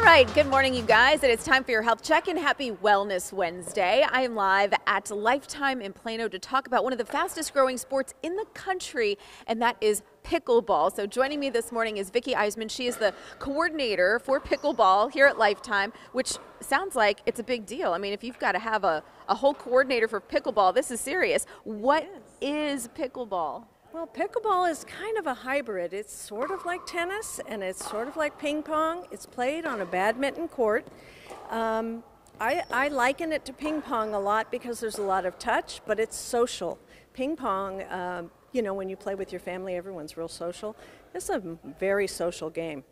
All right, good morning, you guys. And it's time for your health check and happy Wellness Wednesday. I am live at Lifetime in Plano to talk about one of the fastest growing sports in the country, and that is pickleball. So joining me this morning is Vicki Eisman. She is the coordinator for pickleball here at Lifetime, which sounds like it's a big deal. I mean, if you've got to have a, a whole coordinator for pickleball, this is serious. What is pickleball? Well, pickleball is kind of a hybrid. It's sort of like tennis and it's sort of like ping pong. It's played on a badminton court. Um, I, I, liken it to ping pong a lot because there's a lot of touch, but it's social. Ping pong, um, you know, when you play with your family, everyone's real social. It's a very social game.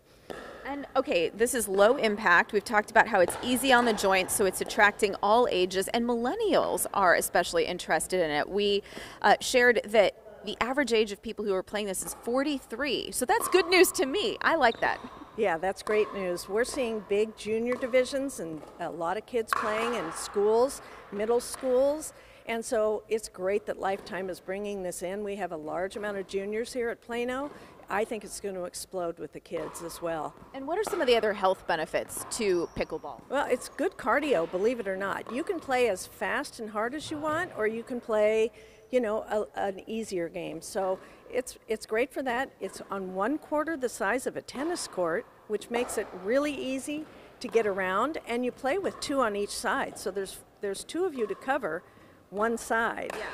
And okay, this is low impact. We've talked about how it's easy on the joints, so it's attracting all ages, and millennials are especially interested in it. We uh, shared that the average age of people who are playing this is 43. So that's good news to me. I like that. Yeah, that's great news. We're seeing big junior divisions and a lot of kids playing in schools, middle schools. And so it's great that Lifetime is bringing this in. We have a large amount of juniors here at Plano. I think it's going to explode with the kids as well. And what are some of the other health benefits to pickleball? Well, it's good cardio, believe it or not. You can play as fast and hard as you want, or you can play you know, a, an easier game. So it's, it's great for that. It's on one quarter the size of a tennis court, which makes it really easy to get around, and you play with two on each side. So there's, there's two of you to cover one side. Yeah.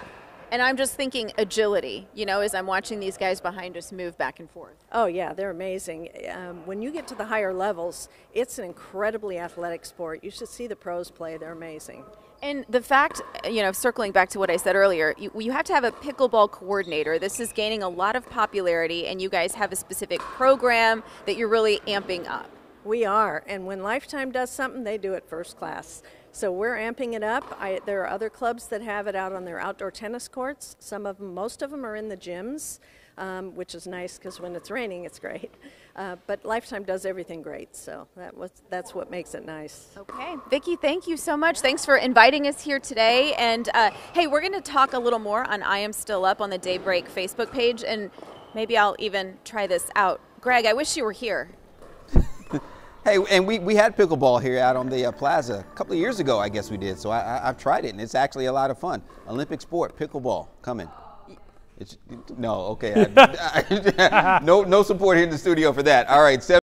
And I'm just thinking agility, you know, as I'm watching these guys behind us move back and forth. Oh, yeah, they're amazing. Um, when you get to the higher levels, it's an incredibly athletic sport. You should see the pros play, they're amazing. And the fact, you know, circling back to what I said earlier, you, you, have to have a pickleball coordinator. This is gaining a lot of popularity, and you guys have a specific program that you're really amping up. We are, and when Lifetime does something, they do it first class. So we're amping it up. I, there are other clubs that have it out on their outdoor tennis courts. Some of them, most of them, are in the gyms, um, which is nice because when it's raining, it's great. Uh, but Lifetime does everything great, so that was that's what makes it nice. Okay, Vicki, thank you so much. Thanks for inviting us here today. And uh, hey, we're going to talk a little more on I Am Still Up on the Daybreak Facebook page, and maybe I'll even try this out. Greg, I wish you were here. Hey, and we, we had pickleball here out on the uh, plaza a couple of years ago, I guess we did. So I, I, have tried it, and it's actually a lot of fun. Olympic sport, pickleball, coming. It's, no, okay. I, no, no support here in the studio for that. All right.